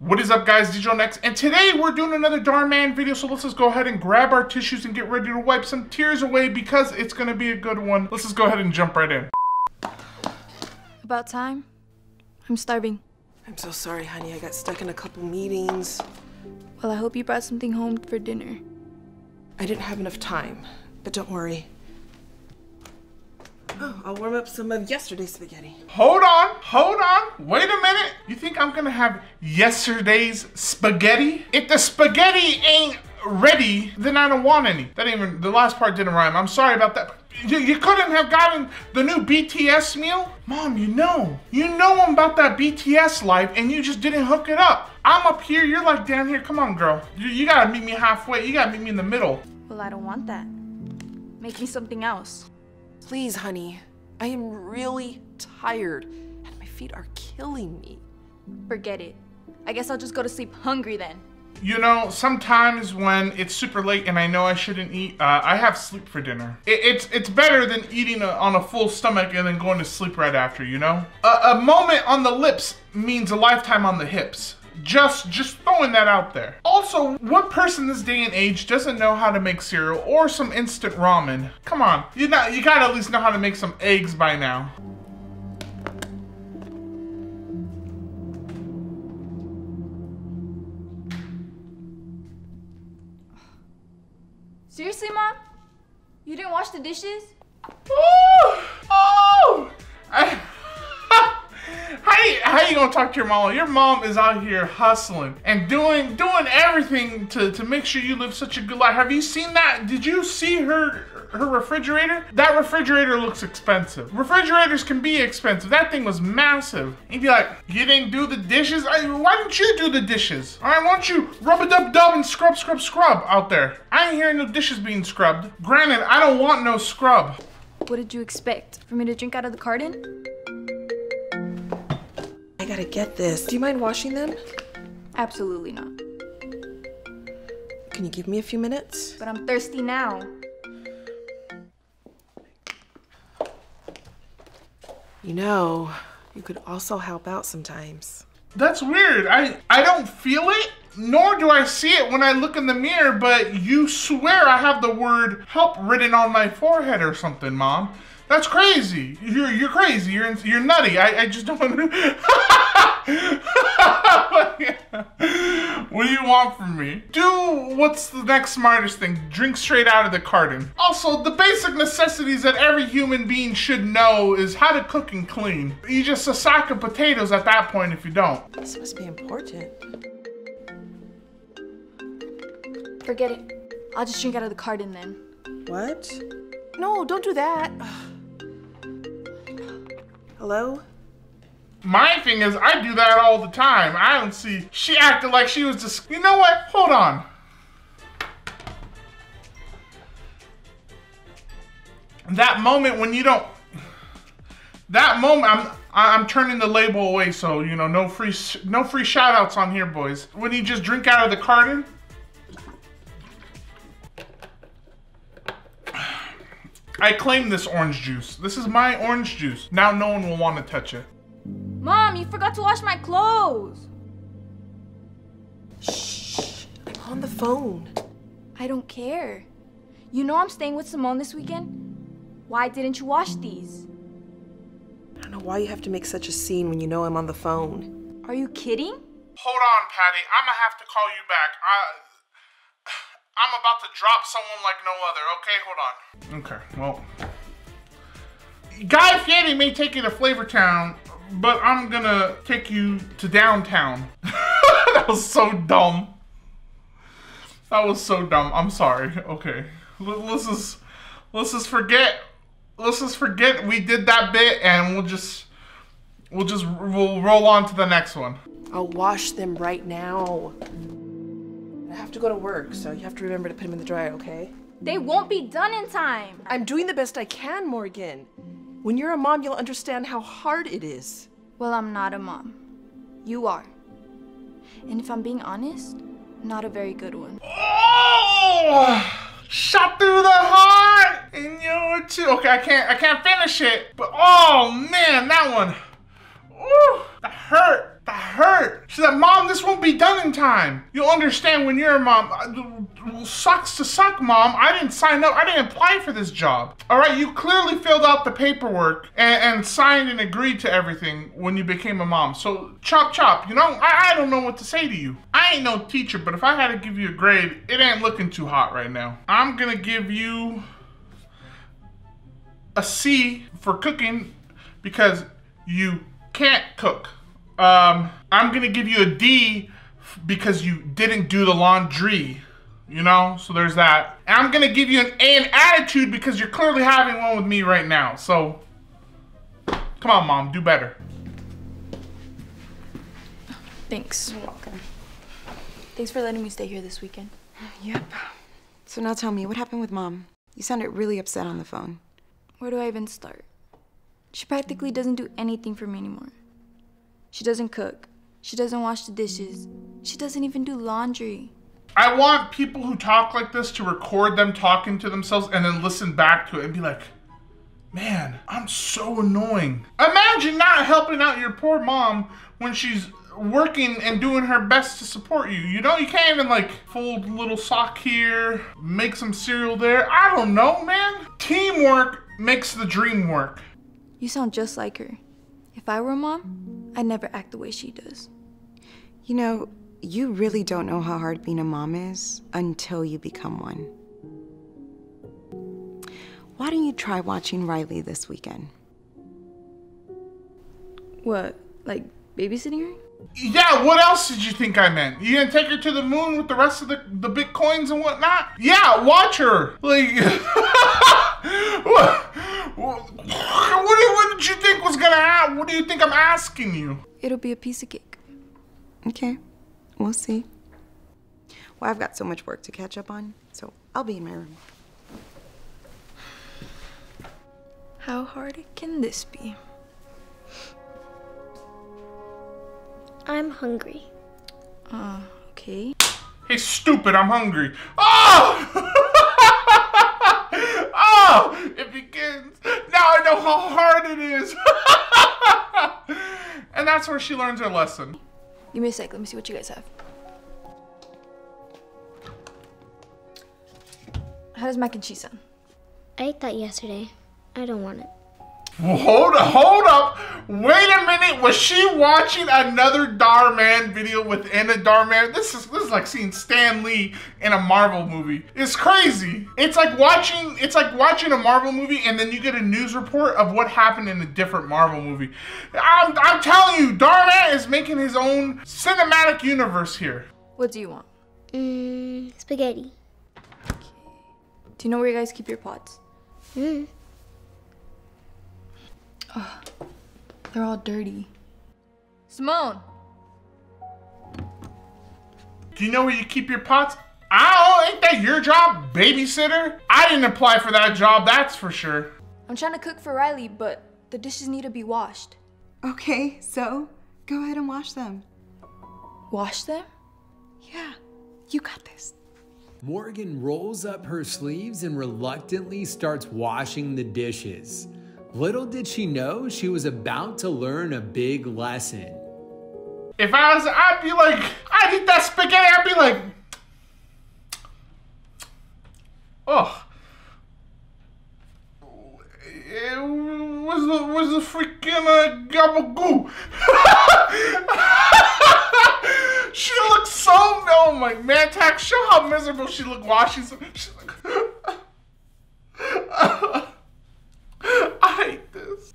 What is up guys, DigitalNex, and today we're doing another Dhar Mann video, so let's just go ahead and grab our tissues and get ready to wipe some tears away because it's gonna be a good one. Let's just go ahead and jump right in. About time? I'm starving. I'm so sorry, honey. I got stuck in a couple meetings. Well, I hope you brought something home for dinner. I didn't have enough time, but don't worry. Oh, I'll warm up some of yesterday's spaghetti. Hold on, hold on, wait a minute. You think I'm gonna have yesterday's spaghetti? If the spaghetti ain't ready, then I don't want any. That even, the last part didn't rhyme. I'm sorry about that. You, you couldn't have gotten the new BTS meal? Mom, you know. You know I'm about that BTS life and you just didn't hook it up. I'm up here, you're like down here. Come on, girl. You, you gotta meet me halfway. You gotta meet me in the middle. Well, I don't want that. Make me something else. Please, honey. I am really tired and my feet are killing me. Forget it. I guess I'll just go to sleep hungry then. You know, sometimes when it's super late and I know I shouldn't eat, uh, I have sleep for dinner. It, it's it's better than eating a, on a full stomach and then going to sleep right after. You know, a, a moment on the lips means a lifetime on the hips. Just just throwing that out there. Also, what person this day and age doesn't know how to make cereal or some instant ramen? Come on, you not you gotta at least know how to make some eggs by now. Seriously, Mom? You didn't wash the dishes? Oh, oh! I, how you, how you gonna talk to your mom? Your mom is out here hustling and doing doing everything to, to make sure you live such a good life. Have you seen that? Did you see her her refrigerator? That refrigerator looks expensive. Refrigerators can be expensive. That thing was massive. He'd be like, you didn't do the dishes? I, why didn't you do the dishes? All right, why don't you rub a dub dub and scrub scrub scrub out there? I ain't hearing no dishes being scrubbed. Granted, I don't want no scrub. What did you expect? For me to drink out of the carton? I gotta get this. Do you mind washing them? Absolutely not. Can you give me a few minutes? But I'm thirsty now. You know, you could also help out sometimes. That's weird. I I don't feel it, nor do I see it when I look in the mirror, but you swear I have the word help written on my forehead or something, mom. That's crazy. You're you're crazy. You're you're nutty. I, I just don't What do you want from me? Do what's the next smartest thing? Drink straight out of the carton. Also, the basic necessities that every human being should know is how to cook and clean. You just a sack of potatoes at that point if you don't. This must be important. Forget it. I'll just drink out of the carton then. What? No, don't do that. Hello? My thing is, I do that all the time. I don't see. She acted like she was just. You know what? Hold on. That moment when you don't. That moment, I'm I'm turning the label away, so you know, no free no free shout outs on here, boys. When you just drink out of the carton. I claim this orange juice. This is my orange juice. Now no one will want to touch it. Mom, you forgot to wash my clothes. Shh. I'm on the phone. I don't care. You know I'm staying with Simone this weekend? Why didn't you wash these? I don't know why you have to make such a scene when you know I'm on the phone. Are you kidding? Hold on, Patty. I'm gonna have to call you back. I, I'm about to drop someone like no other. Okay, hold on. Okay, well, Guy Fieri may take you to Flavortown, but I'm gonna take you to downtown. that was so dumb. That was so dumb. I'm sorry. Okay, let's just let's just forget. Let's just forget we did that bit, and we'll just we'll just we'll roll on to the next one. I'll wash them right now. I have to go to work, so you have to remember to put them in the dryer, okay? They won't be done in time. I'm doing the best I can, Morgan. When you're a mom, you'll understand how hard it is. Well, I'm not a mom. You are. And if I'm being honest, not a very good one. Oh! Shot through the heart and you're too. Okay, I can't I can't finish it. But oh man, that one. Ooh, that hurt. That hurt. She's like, Mom, this won't be done in time. You'll understand when you're a mom. Uh, sucks to suck, Mom. I didn't sign up. I didn't apply for this job. All right, you clearly filled out the paperwork and, and signed and agreed to everything when you became a mom. So chop chop. You know, I, I don't know what to say to you. I ain't no teacher, but if I had to give you a grade, it ain't looking too hot right now. I'm gonna give you a C for cooking because you can't cook. Um, I'm gonna give you a D because you didn't do the laundry. You know, so there's that. And I'm gonna give you an A in attitude because you're clearly having one with me right now. So, come on, mom, do better. Thanks. You're welcome. Thanks for letting me stay here this weekend. Yep. So now tell me, what happened with mom? You sounded really upset on the phone. Where do I even start? She practically doesn't do anything for me anymore. She doesn't cook. She doesn't wash the dishes. She doesn't even do laundry. I want people who talk like this to record them talking to themselves and then listen back to it and be like, man, I'm so annoying. Imagine not helping out your poor mom when she's working and doing her best to support you. You know, you can't even like fold a little sock here, make some cereal there. I don't know, man. Teamwork makes the dream work. You sound just like her. If I were a mom, I'd never act the way she does. You know, you really don't know how hard being a mom is until you become one. Why don't you try watching Riley this weekend? What? Like babysitting her? Yeah, what else did you think I meant? You gonna take her to the moon with the rest of the, the bitcoins and whatnot? Yeah, watch her. Like, what, what, what, did you think was gonna happen? What do you think I'm asking you? It'll be a piece of cake. Okay, we'll see. Well, I've got so much work to catch up on, so I'll be in my room. How hard can this be? I'm hungry. Uh, okay. Hey, stupid, I'm hungry. Oh! oh! It begins. Now I know how hard it is. and that's where she learns her lesson. Give me a sec. Let me see what you guys have. How does mac and cheese sound? I ate that yesterday. I don't want it. Hold up, hold up. Wait a minute. Was she watching another Dhar Mann video within a Dhar Mann? This is this is like seeing Stan Lee in a Marvel movie. It's crazy. It's like watching it's like watching a Marvel movie and then you get a news report of what happened in a different Marvel movie. I'm, I'm telling you, Dhar Mann is making his own cinematic universe here. What do you want? Mmm, spaghetti. Do you know where you guys keep your pots? Hmm. Oh, they're all dirty. Simone! Do you know where you keep your pots? Oh, ain't that your job, babysitter? I didn't apply for that job, that's for sure. I'm trying to cook for Riley, but the dishes need to be washed. Okay, so go ahead and wash them. Wash them? Yeah, you got this. Morgan rolls up her sleeves and reluctantly starts washing the dishes. Little did she know she was about to learn a big lesson. If I was, I'd be like, I'd eat that spaghetti, I'd be like, oh. Where's the, where's the freaking uh, gabagoo? she looks so, oh my, man, tax, show how miserable she looked washing some, she's like, I hate this.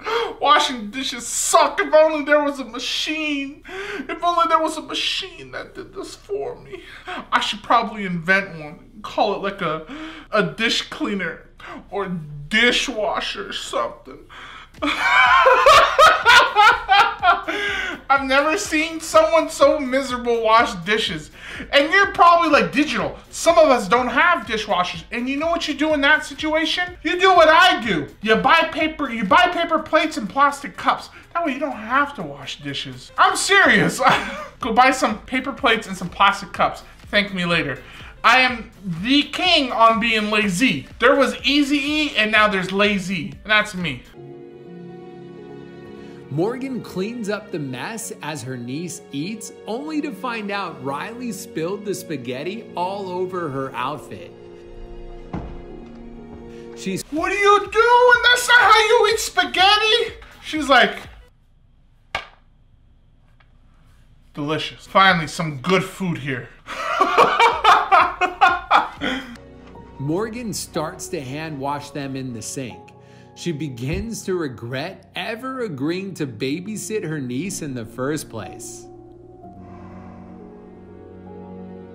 Washing dishes suck. If only there was a machine. If only there was a machine that did this for me. I should probably invent one. Call it like a a dish cleaner or dishwasher or something. I've never seen someone so miserable wash dishes. And you're probably like digital. Some of us don't have dishwashers. And you know what you do in that situation? You do what I do. You buy paper, you buy paper plates and plastic cups. That way you don't have to wash dishes. I'm serious. Go buy some paper plates and some plastic cups. Thank me later. I am the king on being lazy. There was Easy E and now there's Lazy. And that's me. Morgan cleans up the mess as her niece eats, only to find out Riley spilled the spaghetti all over her outfit. She's What are you doing? That's not how you eat spaghetti. She's like, delicious. Finally, some good food here. Morgan starts to hand wash them in the sink. She begins to regret ever agreeing to babysit her niece in the first place.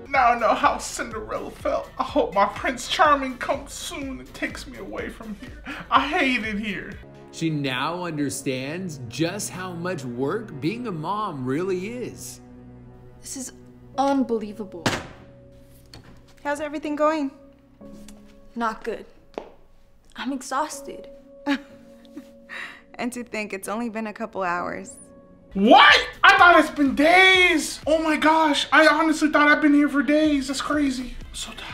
Now I know how Cinderella felt. I hope my Prince Charming comes soon and takes me away from here. I hate it here. She now understands just how much work being a mom really is. This is unbelievable. How's everything going? Not good. I'm exhausted. And to think it's only been a couple hours. What? I thought it's been days. Oh my gosh. I honestly thought I've been here for days. That's crazy. I'm so tired.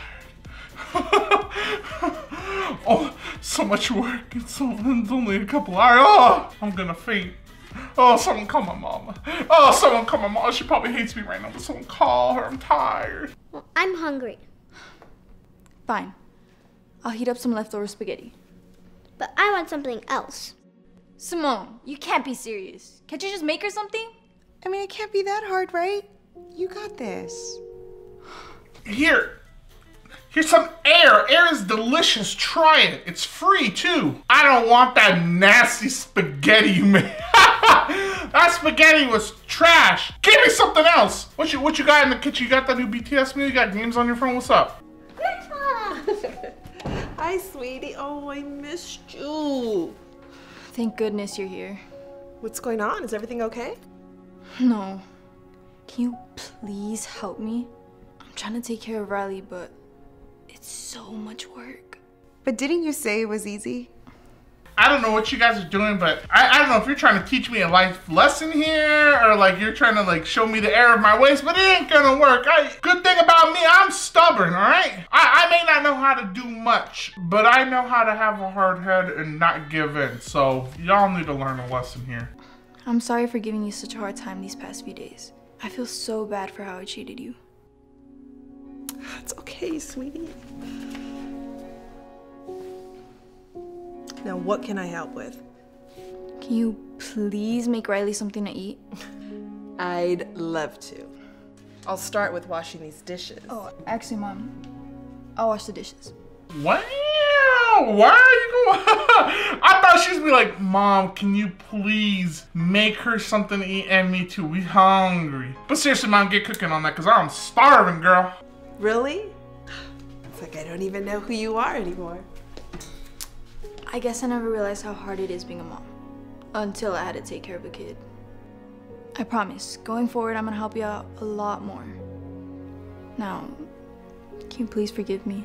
oh, so much work. It's, so, it's only a couple hours. Oh, I'm gonna faint. Oh, someone call my mama. Oh, someone call my mama. She probably hates me right now, but someone call her. I'm tired. Well, I'm hungry, Fine. I'll heat up some leftover spaghetti. but I want something else. Simone, you can't be serious. Can't you just make her something? I mean, it can't be that hard, right? You got this. Here. Here's some air. Air is delicious. Try it. It's free too. I don't want that nasty spaghetti you made. that spaghetti was trash. Give me something else. What you what you got in the kitchen? You got that new BTS meal? You got games on your phone? What's up? Hi, sweetie. Oh, I missed you. Thank goodness you're here. What's going on? Is everything okay? No. Can you please help me? I'm trying to take care of Riley, but it's so much work. But didn't you say it was easy? I don't know what you guys are doing, but I, I don't know if you're trying to teach me a life lesson here or like you're trying to like show me the error of my ways, but it ain't gonna work. I, good thing about me, I'm stubborn, all right? I, I may not know how to do much, but I know how to have a hard head and not give in. So y'all need to learn a lesson here. I'm sorry for giving you such a hard time these past few days. I feel so bad for how I treated you. It's okay, sweetie. Now, what can I help with? Can you please make Riley something to eat? I'd love to. I'll start with washing these dishes. Oh, actually, Mom, I'll wash the dishes. Wow, why are you going? I thought she'd be like, Mom, can you please make her something to eat and me too? We hungry. But seriously, Mom, get cooking on that because I'm starving, girl. Really? It's like I don't even know who you are anymore. I guess I never realized how hard it is being a mom until I had to take care of a kid. I promise, going forward, I'm gonna help you out a lot more. Now, can you please forgive me?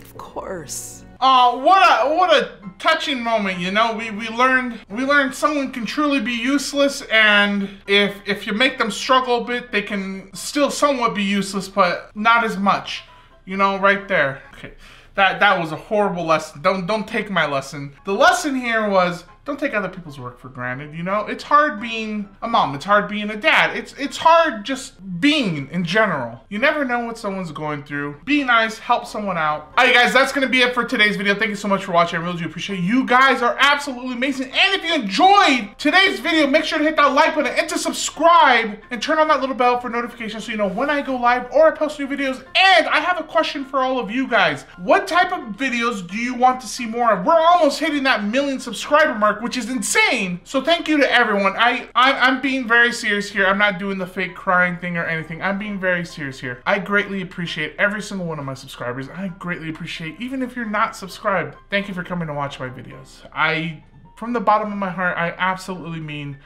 Of course. Uh, what a what a touching moment, you know. We we learned we learned someone can truly be useless, and if if you make them struggle a bit, they can still somewhat be useless, but not as much. You know, right there. Okay, that that was a horrible lesson. Don't don't take my lesson. The lesson here was don't take other people's work for granted. You know, it's hard being a mom. It's hard being a dad. It's it's hard just being in general. You never know what someone's going through. Be nice. Help someone out. All right, guys, that's gonna be it for today's video. Thank you so much for watching. I really do appreciate it. You guys are absolutely amazing. And if you enjoyed today's video, make sure to hit that like button and to subscribe and turn on that little bell for notifications so you know when I go live or I post new videos. And I have a question for all of you guys. What type of videos do you want to see more of? We're almost hitting that million subscriber mark, which is insane. So thank you to everyone. I, I I'm being very serious here. I'm not doing the fake crying thing or anything. I'm being very serious here. I greatly appreciate every single one of my subscribers. I greatly appreciate even if you're not subscribed. Thank you for coming to watch my videos. I from the bottom of my heart, I absolutely mean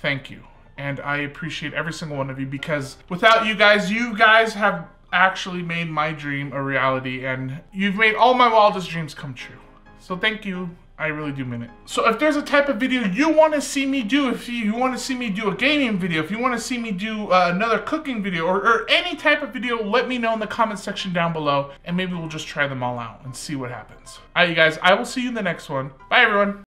thank you. And I appreciate every single one of you because without you guys, you guys have actually made my dream a reality and you've made all my wildest dreams come true. So thank you. I really do mean it. So if there's a type of video you want to see me do, if you, want to see me do a gaming video, if you want to see me do uh, another cooking video or, or any type of video, let me know in the comment section down below and maybe we'll just try them all out and see what happens. All right, you guys, I will see you in the next one. Bye, everyone.